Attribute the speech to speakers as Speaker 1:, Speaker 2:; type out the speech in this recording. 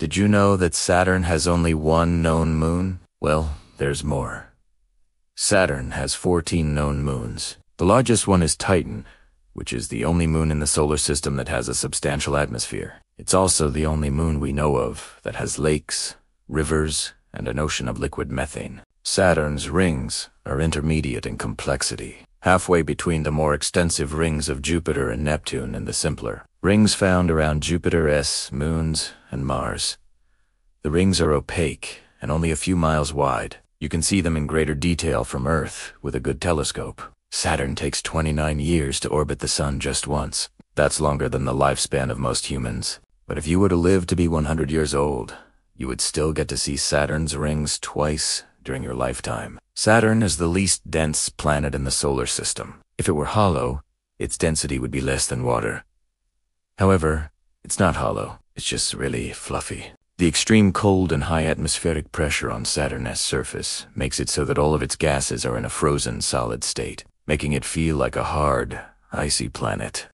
Speaker 1: Did you know that Saturn has only one known moon? Well, there's more. Saturn has 14 known moons. The largest one is Titan, which is the only moon in the solar system that has a substantial atmosphere. It's also the only moon we know of that has lakes, rivers, and an ocean of liquid methane. Saturn's rings are intermediate in complexity, halfway between the more extensive rings of Jupiter and Neptune and the simpler rings found around Jupiter's moons and Mars. The rings are opaque and only a few miles wide. You can see them in greater detail from Earth with a good telescope. Saturn takes 29 years to orbit the Sun just once. That's longer than the lifespan of most humans. But if you were to live to be 100 years old, you would still get to see Saturn's rings twice during your lifetime. Saturn is the least dense planet in the solar system. If it were hollow, its density would be less than water. However, it's not hollow, it's just really fluffy. The extreme cold and high atmospheric pressure on Saturn's surface makes it so that all of its gases are in a frozen solid state, making it feel like a hard, icy planet.